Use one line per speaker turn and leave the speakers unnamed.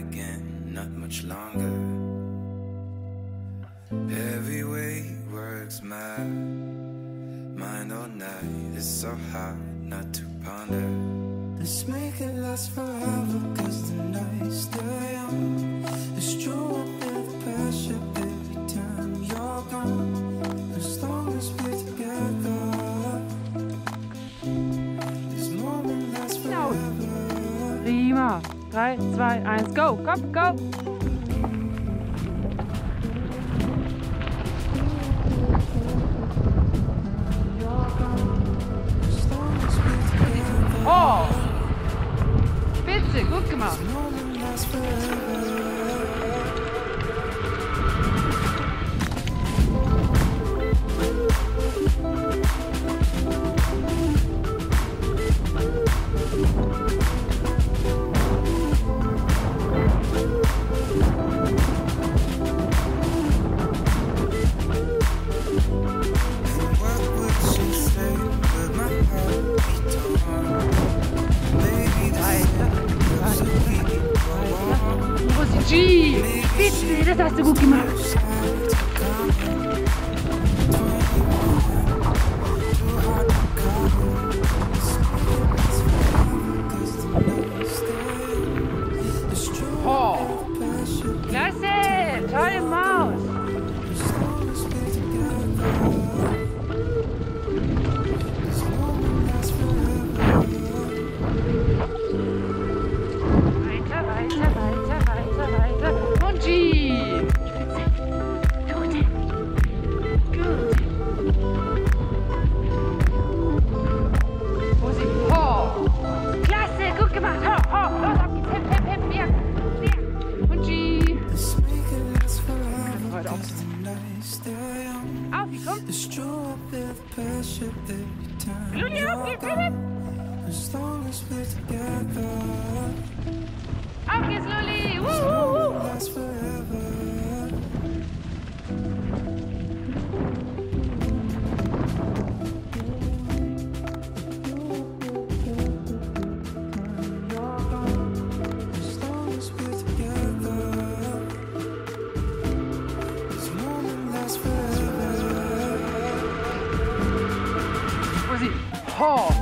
again, not much longer. Heavyweight works my mind all night. It's so hard not to ponder. Let's make it last forever, cause the night's still young. It's true,
3, 2, 1, go, go, go. Oh. Spitze, gut gemacht. G. Spitze, das hast du gut Heute auf. Auf, wie kommt? Julia, auf geht's, hip, hip.
As long as
ho.